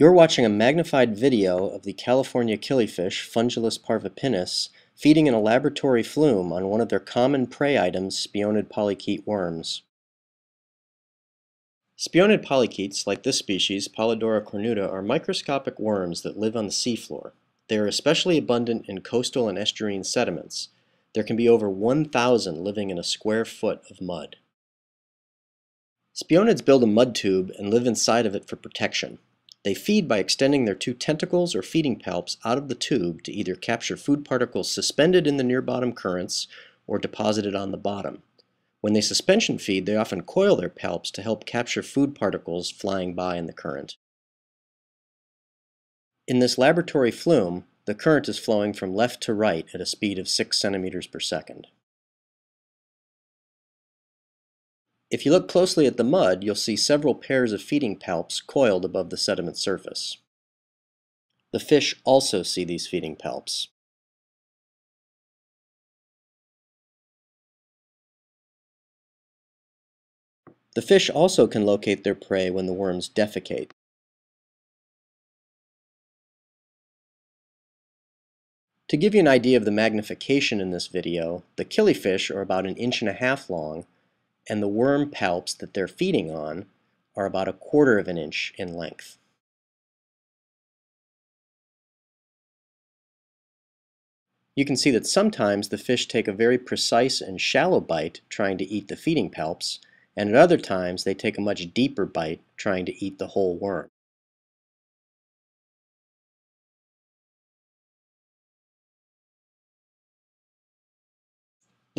You're watching a magnified video of the California killifish, Fundulus parvipinnis, feeding in a laboratory flume on one of their common prey items, spionid polychaete worms. Spionid polychaetes, like this species, Polydora cornuta, are microscopic worms that live on the seafloor. They are especially abundant in coastal and estuarine sediments. There can be over 1,000 living in a square foot of mud. Spionids build a mud tube and live inside of it for protection. They feed by extending their two tentacles or feeding palps out of the tube to either capture food particles suspended in the near bottom currents or deposited on the bottom. When they suspension feed, they often coil their palps to help capture food particles flying by in the current. In this laboratory flume, the current is flowing from left to right at a speed of 6 centimeters per second. If you look closely at the mud, you'll see several pairs of feeding palps coiled above the sediment surface. The fish also see these feeding palps. The fish also can locate their prey when the worms defecate. To give you an idea of the magnification in this video, the killifish are about an inch and a half long, and the worm palps that they're feeding on are about a quarter of an inch in length. You can see that sometimes the fish take a very precise and shallow bite trying to eat the feeding palps, and at other times they take a much deeper bite trying to eat the whole worm.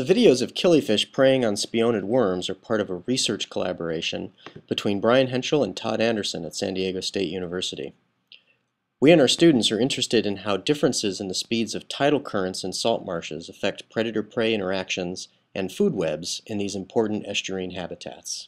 The videos of killifish preying on spionid worms are part of a research collaboration between Brian Hentschel and Todd Anderson at San Diego State University. We and our students are interested in how differences in the speeds of tidal currents in salt marshes affect predator-prey interactions and food webs in these important estuarine habitats.